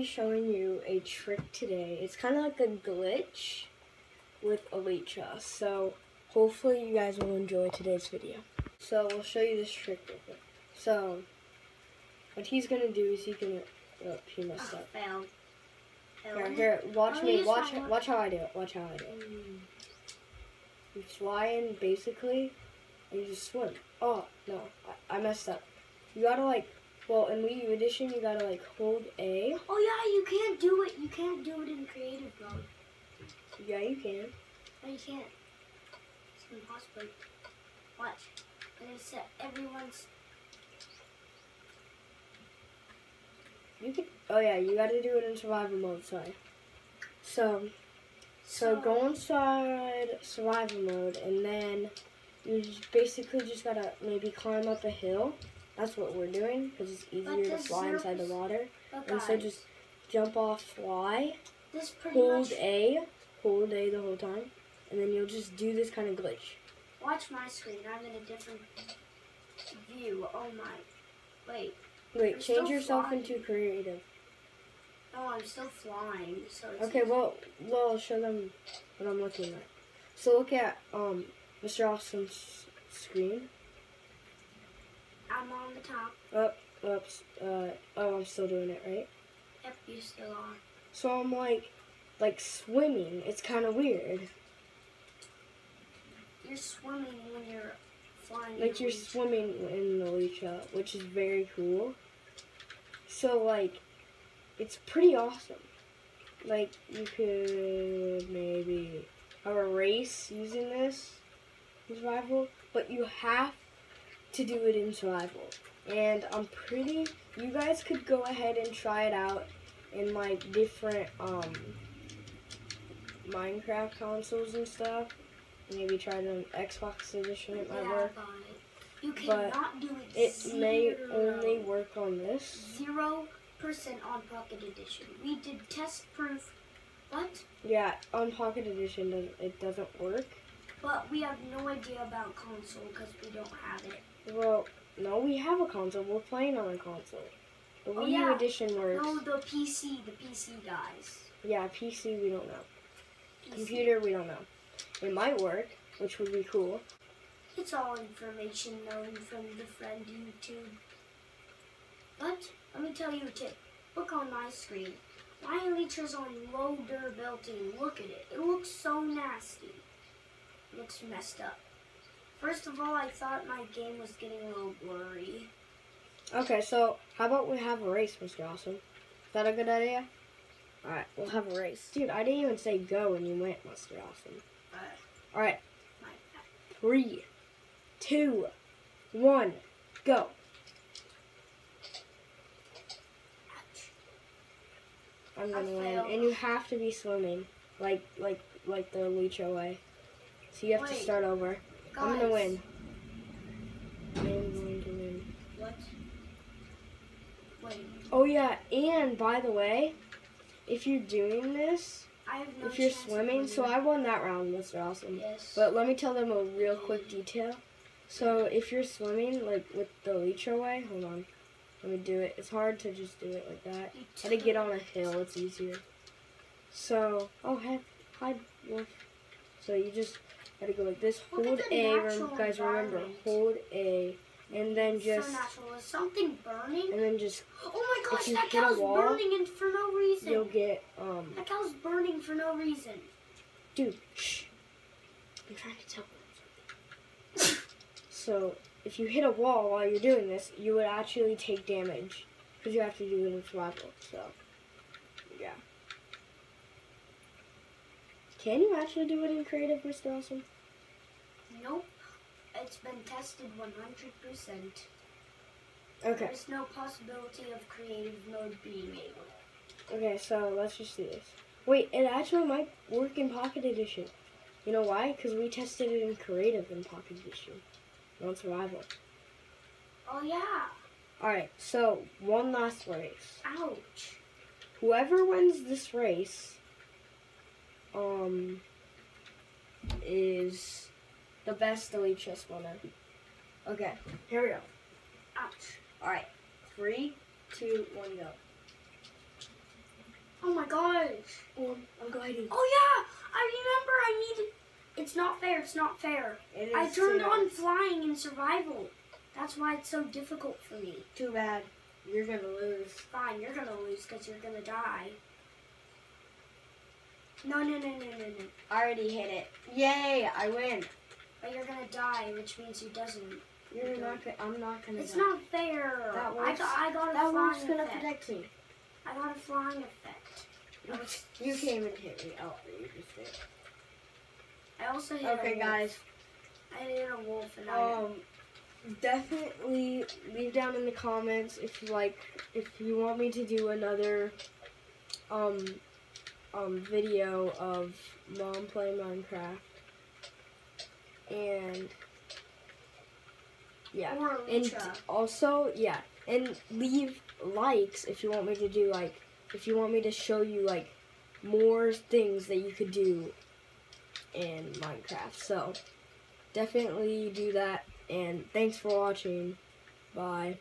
be showing you a trick today. It's kind of like a glitch with Elytra. So hopefully you guys will enjoy today's video. So we'll show you this trick real quick. So what he's gonna do is he's gonna oh he messed Oh, up. failed. Here, here, watch Oh, me. Watch, watch how I do it. Watch how I do it. Mm. You fly in basically, and you just swim. Oh no, I, I messed up. You gotta like, well, in Wii U Edition, you gotta like hold A. Oh yeah, you can't do it. You can't do it in creative mode. Yeah, you can. No, you can't. It's impossible. Watch. I'm gonna set everyone's. You can. Oh yeah, you gotta do it in survival mode. Sorry. So, so go inside survival mode, and then you just basically just gotta maybe climb up a hill. That's what we're doing because it's easier to fly inside the water. But And so just jump off, fly, this pretty hold. A, hold A the whole time, and then you'll just do this kind of glitch. Watch my screen. I'm in a different view. Oh my. Wait. Wait, I'm change yourself flying. into creative. Oh, I'm still flying. So it's Okay, well, well, I'll show them what I'm looking at. So look at um Mr. Awesome's screen. I'm on the top. Oops. Uh, oh, I'm still doing it right. Yep, you still are. So I'm like, like swimming. It's kind of weird. You're swimming when you're flying. Like you're swimming in the Elytra, which is very cool. So like, it's pretty awesome. Like you could maybe have a race using this survival, but you have to do it in survival. And I'm pretty. You guys could go ahead and try it out in like different um Minecraft consoles and stuff. Maybe try it on Xbox edition. It might yeah, work. I got it. But do it. It may only work on this. Zero percent on Pocket Edition. We did test proof. What? Yeah, on Pocket Edition it doesn't work. But we have no idea about console because we don't have it. Well, no, we have a console. We're playing on a console. The Oh, Wii U yeah. Edition works. No, the PC, the PC guys. Yeah, PC we don't know. PC. Computer we don't know. It might work, which would be cool. It's all information known from the friend YouTube. But let me tell you a tip. Look on my screen. My Elytra's on low durability. Look at it. It looks so nasty. Looks messed up. First of all, I thought my game was getting a little blurry. Okay, so how about we have a race, Mr. Awesome? Is that a good idea? Alright, we'll have a race. Dude, I didn't even say go and you went, Mr. Awesome. Uh, Alright. Three, two, one, go. I'm gonna win, and you have to be swimming, like like like the Elytra way. So you have to start over. I'm gonna win. I'm going to win. What? Wait, Oh yeah, and by the way, if you're doing this, I have no if you're swimming, so. I won that round, Mr. Awesome. Yes. But let me tell them a real quick detail. So if you're swimming like with the Elytra way, hold on, let me do it. It's hard to just do it like that. How to get on a hill, it's easier. So, oh, heck, hi, wolf. So you just gotta go like this. Look Hold A, rem- guys. Remember, hold A, and then just, so natural. Is something burning? and then just, Oh my gosh, that cow's wall, burning and for no reason. you'll get, um, That cow's burning for no reason. dude, shh. I'm trying to tell them. so, if you hit a wall while you're doing this, you would actually take damage because you have to do it in survival. So, yeah. Can you actually do it in creative, Mr. Awesome? Nope. It's been tested 100%. Okay. There's no possibility of creative mode being able. Okay, so let's just do this. Wait, it actually might work in Pocket Edition. You know why? Because we tested it in Creative in Pocket Edition, not Survival. Oh yeah. Alright, so one last race. Ouch. Whoever wins this race, um, is the best Elite Chess winner. Okay, here we go. Ouch. Alright, three, two, one, go. Oh my gosh. Oh, I'm gliding. Oh yeah, I remember I needed. It's not fair. It's not fair. It I turned on flying in survival. That's why it's so difficult for me. Too bad. You're gonna lose. Fine, you're gonna lose because you're gonna die. No, no, no, no, no, no. I already hit it. Yay! I win. But you're gonna die, which means you doesn't. You're not. Gonna, I'm not gonna. It's die. not fair. That I got, I got a That flying wolf's gonna effect. protect me. I got a flying effect. You came and hit me. Oh, you just did. I also hit Okay, a wolf. guys. I hit a wolf and I. Um, definitely leave down in the comments if you like, if you want me to do another, um, um, video of mom playing Minecraft. And yeah, and also yeah, and leave likes if you want me to do like, if you want me to show you like more things that you could do in Minecraft. So definitely do that and thanks for watching. Bye.